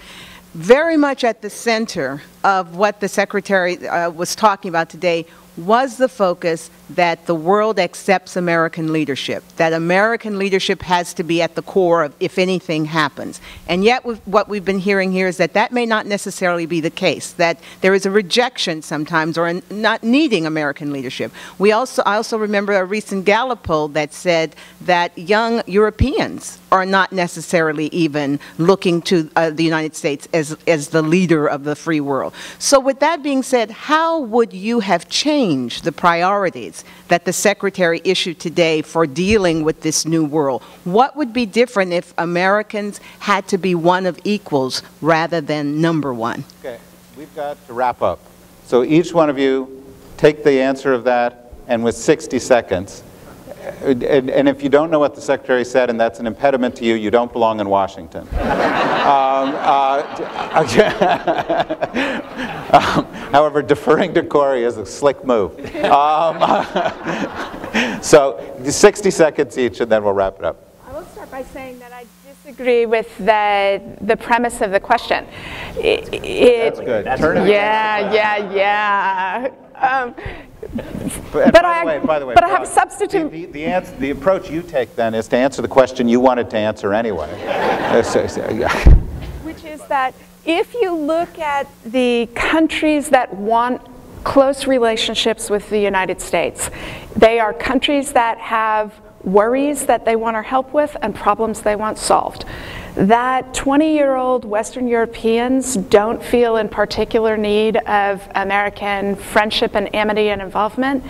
Speaker 9: very much at the center of what the Secretary uh, was talking about today was the focus that the world accepts American leadership, that American leadership has to be at the core of if anything happens. And yet, what we've been hearing here is that that may not necessarily be the case, that there is a rejection sometimes or not needing American leadership. We also, I also remember a recent Gallup poll that said that young Europeans are not necessarily even looking to uh, the United States as, as the leader of the free world. So, with that being said, how would you have changed the priorities? That the Secretary issued today for dealing with this new world. What would be different if Americans had to be one of equals rather than number one?
Speaker 2: Okay, we've got to wrap up. So each one of you take the answer of that and with 60 seconds. And, and, if you don't know what the secretary said and that's an impediment to you, you don't belong in Washington. um, uh, um, however, deferring to Kori is a slick move. Um, so 60 seconds each, and then we'll wrap it up.
Speaker 3: I will start by saying that I disagree with the, the premise of the question.
Speaker 2: It, it, that's good. That's
Speaker 3: yeah, yeah, yeah. Um,
Speaker 2: but, but I, way, by the way,
Speaker 3: but I have a substitute.
Speaker 2: The, the, the, answer, the approach you take then is to answer the question you wanted to answer anyway.
Speaker 3: Which is that if you look at the countries that want close relationships with the United States, they are countries that have worries that they want our help with and problems they want solved that 20 year old Western Europeans don't feel in particular need of American friendship and amity and involvement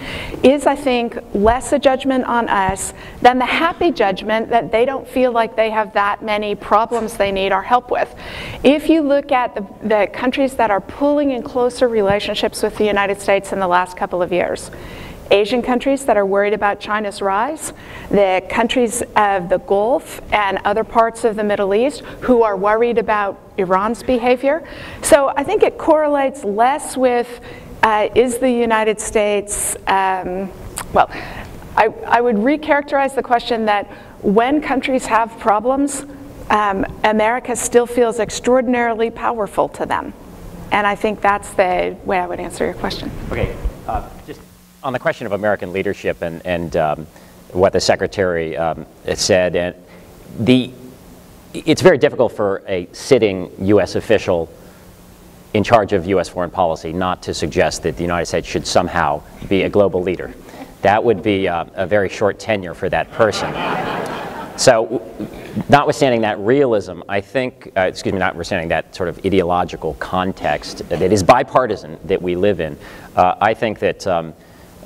Speaker 3: is, I think, less a judgment on us than the happy judgment that they don't feel like they have that many problems they need our help with. If you look at the, the countries that are pulling in closer relationships with the United States in the last couple of years, Asian countries that are worried about China's rise, the countries of the Gulf and other parts of the Middle East who are worried about Iran's behavior. So I think it correlates less with uh, is the United States, um, well, I, I would recharacterize the question that when countries have problems, um, America still feels extraordinarily powerful to them. And I think that's the way I would answer your question.
Speaker 4: Okay, uh, just on the question of American leadership and, and um, what the Secretary um, said, and the, it's very difficult for a sitting U.S. official in charge of U.S. foreign policy not to suggest that the United States should somehow be a global leader. That would be uh, a very short tenure for that person. So, notwithstanding that realism, I think, uh, excuse me, notwithstanding that sort of ideological context that is bipartisan that we live in, uh, I think that um,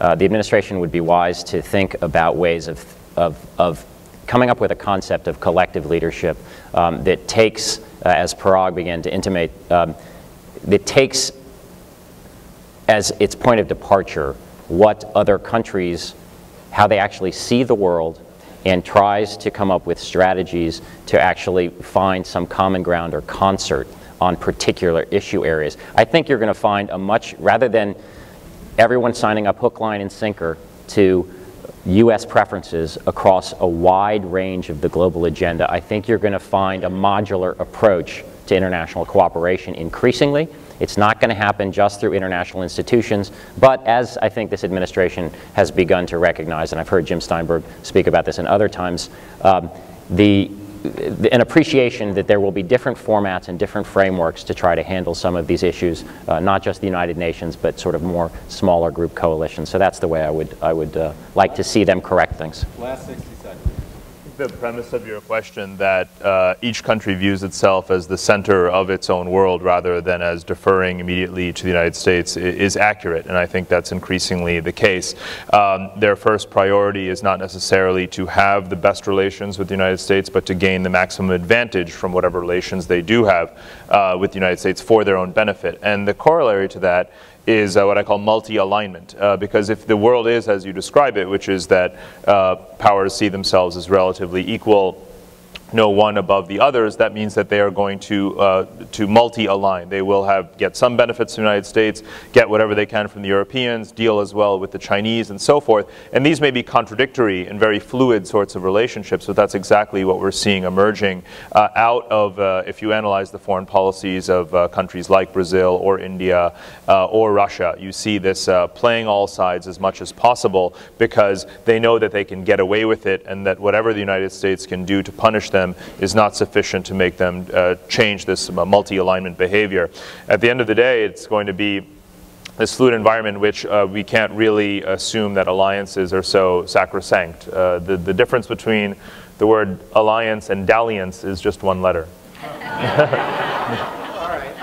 Speaker 4: uh, the administration would be wise to think about ways of, of, of coming up with a concept of collective leadership um, that takes, uh, as Parag began to intimate, um, that takes as its point of departure what other countries, how they actually see the world, and tries to come up with strategies to actually find some common ground or concert on particular issue areas. I think you're going to find a much, rather than everyone signing up hook, line, and sinker to U.S. preferences across a wide range of the global agenda, I think you're going to find a modular approach to international cooperation increasingly. It's not going to happen just through international institutions, but as I think this administration has begun to recognize, and I've heard Jim Steinberg speak about this in other times, um, the an appreciation that there will be different formats and different frameworks to try to handle some of these issues, uh, not just the United Nations, but sort of more smaller group coalitions. So that's the way I would, I would uh, like to see them correct things.
Speaker 2: Last 60 seconds
Speaker 5: the premise of your question that uh, each country views itself as the center of its own world rather than as deferring immediately to the United States is accurate, and I think that's increasingly the case. Um, their first priority is not necessarily to have the best relations with the United States, but to gain the maximum advantage from whatever relations they do have uh, with the United States for their own benefit. And the corollary to that is uh, what I call multi-alignment. Uh, because if the world is as you describe it, which is that uh, powers see themselves as relatively equal no one above the others, that means that they are going to, uh, to multi-align. They will have, get some benefits from the United States, get whatever they can from the Europeans, deal as well with the Chinese and so forth. And these may be contradictory and very fluid sorts of relationships, but that's exactly what we're seeing emerging uh, out of, uh, if you analyze the foreign policies of uh, countries like Brazil or India uh, or Russia, you see this uh, playing all sides as much as possible because they know that they can get away with it and that whatever the United States can do to punish them them is not sufficient to make them uh, change this uh, multi-alignment behavior. At the end of the day, it's going to be this fluid environment which uh, we can't really assume that alliances are so sacrosanct. Uh, the, the difference between the word alliance and dalliance is just one letter.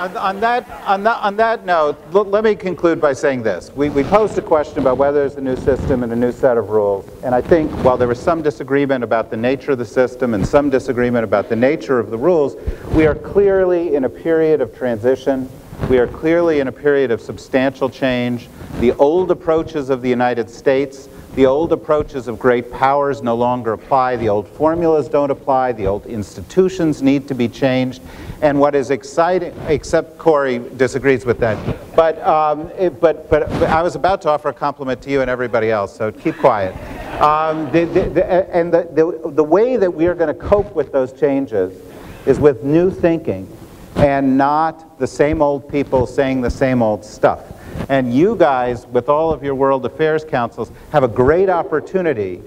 Speaker 2: on, on, that, on, that, on that note, let me conclude by saying this. We, we posed a question about whether there's a new system and a new set of rules. And I think while there was some disagreement about the nature of the system and some disagreement about the nature of the rules, we are clearly in a period of transition. We are clearly in a period of substantial change. The old approaches of the United States the old approaches of great powers no longer apply. The old formulas don't apply. The old institutions need to be changed. And what is exciting, except Kori disagrees with that, but, um, it, but, but I was about to offer a compliment to you and everybody else, so keep quiet. Um, the, the, the, and the, the, the way that we are going to cope with those changes is with new thinking and not the same old people saying the same old stuff. And you guys, with all of your World Affairs Councils, have a great opportunity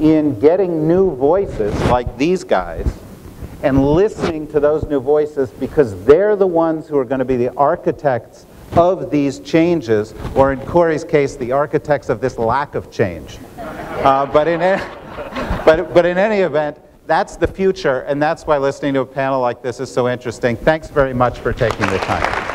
Speaker 2: in getting new voices like these guys and listening to those new voices because they're the ones who are going to be the architects of these changes, or in Kori's case, the architects of this lack of change. Uh, but, in any, but, but in any event, that's the future, and that's why listening to a panel like this is so interesting. Thanks very much for taking the time.